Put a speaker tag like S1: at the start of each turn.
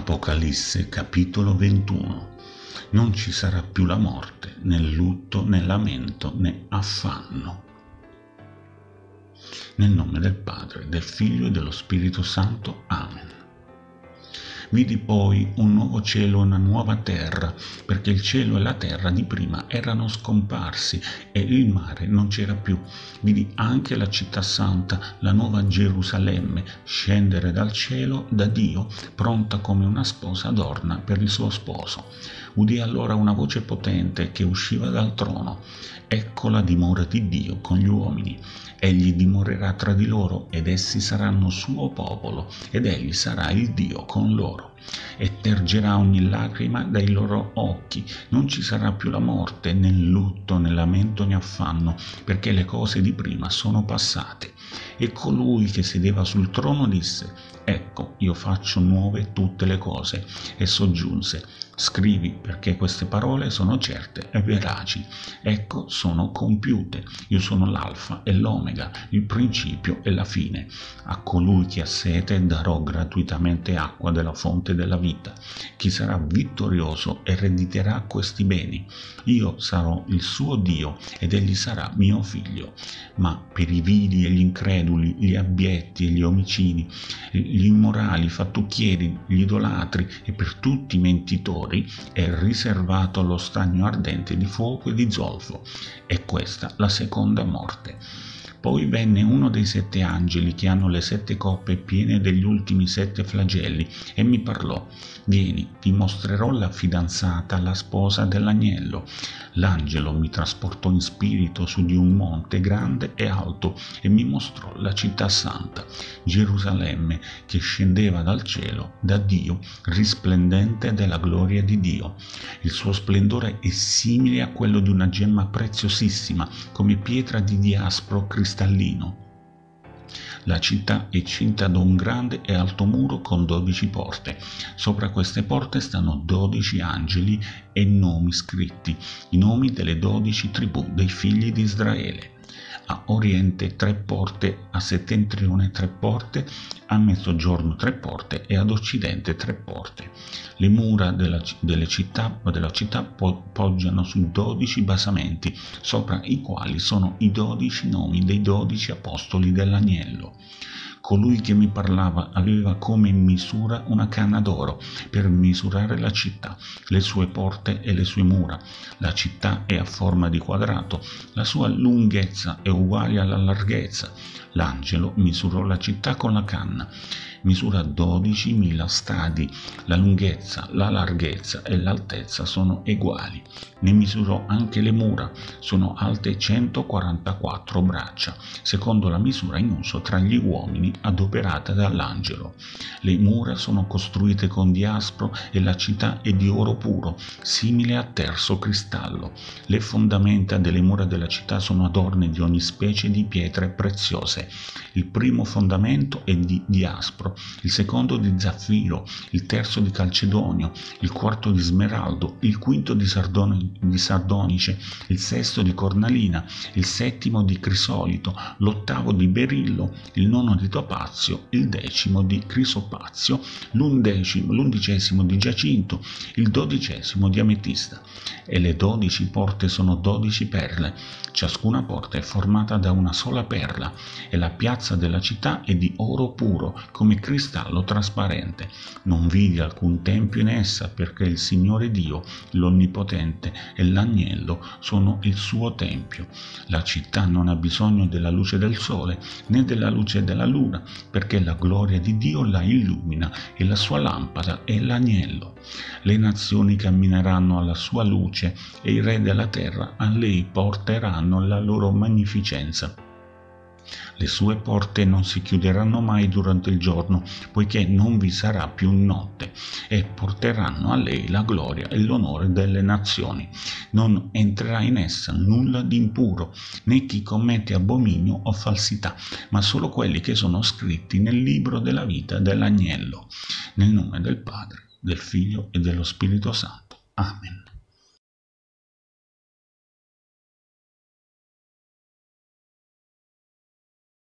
S1: Apocalisse capitolo 21 Non ci sarà più la morte, né lutto, né lamento, né affanno. Nel nome del Padre, del Figlio e dello Spirito Santo. Amen. Vidi poi un nuovo cielo e una nuova terra, perché il cielo e la terra di prima erano scomparsi e il mare non c'era più. Vidi anche la città santa, la nuova Gerusalemme, scendere dal cielo da Dio, pronta come una sposa adorna per il suo sposo. Udì allora una voce potente che usciva dal trono. Ecco la dimora di Dio con gli uomini. Egli dimorerà tra di loro ed essi saranno suo popolo ed egli sarà il Dio con loro. E tergerà ogni lacrima dai loro occhi. Non ci sarà più la morte, né lutto, né lamento, né affanno, perché le cose di prima sono passate. E colui che sedeva sul trono disse, Ecco, io faccio nuove tutte le cose. E soggiunse, Scrivi perché queste parole sono certe e veraci. Ecco, sono compiute. Io sono l'alfa e l'omega, il principio e la fine. A colui che ha sete darò gratuitamente acqua della fonte della vita. Chi sarà vittorioso erediterà questi beni. Io sarò il suo Dio ed egli sarà mio figlio. Ma per i vili e gli increduli, gli abietti e gli omicidi, gli immorali, i fattucchieri, gli idolatri e per tutti i mentitori, è riservato allo stagno ardente di fuoco e di zolfo. È questa la seconda morte. Poi venne uno dei sette angeli che hanno le sette coppe piene degli ultimi sette flagelli e mi parlò. Vieni, ti mostrerò la fidanzata, la sposa dell'agnello. L'angelo mi trasportò in spirito su di un monte grande e alto e mi mostrò la città santa, Gerusalemme, che scendeva dal cielo, da Dio, risplendente della gloria di Dio. Il suo splendore è simile a quello di una gemma preziosissima, come pietra di diaspro cristallino. La città è cinta da un grande e alto muro con dodici porte. Sopra queste porte stanno dodici angeli e nomi scritti, i nomi delle dodici tribù dei figli di Israele a oriente tre porte, a settentrione tre porte, a mezzogiorno tre porte e ad occidente tre porte. Le mura della, città, della città poggiano su dodici basamenti, sopra i quali sono i dodici nomi dei dodici apostoli dell'agnello. Colui che mi parlava aveva come misura una canna d'oro per misurare la città, le sue porte e le sue mura. La città è a forma di quadrato, la sua lunghezza è uguale alla larghezza. L'angelo misurò la città con la canna misura 12.000 stadi, la lunghezza, la larghezza e l'altezza sono uguali. Ne misurò anche le mura, sono alte 144 braccia, secondo la misura in uso tra gli uomini adoperata dall'angelo. Le mura sono costruite con diaspro e la città è di oro puro, simile a terzo cristallo. Le fondamenta delle mura della città sono adorne di ogni specie di pietre preziose. Il primo fondamento è di diaspro il secondo di zaffiro, il terzo di calcedonio, il quarto di smeraldo, il quinto di, sardone, di sardonice, il sesto di cornalina, il settimo di crisolito, l'ottavo di berillo, il nono di topazio, il decimo di crisopazio, l'undicesimo di giacinto, il dodicesimo di ametista. E le dodici porte sono dodici perle, ciascuna porta è formata da una sola perla, e la piazza della città è di oro puro, come cristallo trasparente. Non vidi alcun tempio in essa perché il Signore Dio, l'Onnipotente e l'Agnello sono il suo tempio. La città non ha bisogno della luce del sole né della luce della luna perché la gloria di Dio la illumina e la sua lampada è l'Agnello. Le nazioni cammineranno alla sua luce e i re della terra a lei porteranno la loro magnificenza. Le sue porte non si chiuderanno mai durante il giorno, poiché non vi sarà più notte, e porteranno a lei la gloria e l'onore delle nazioni. Non entrerà in essa nulla di impuro, né chi commette abominio o falsità, ma solo quelli che sono scritti nel libro della vita dell'agnello. Nel nome del Padre, del Figlio e dello Spirito Santo. Amen.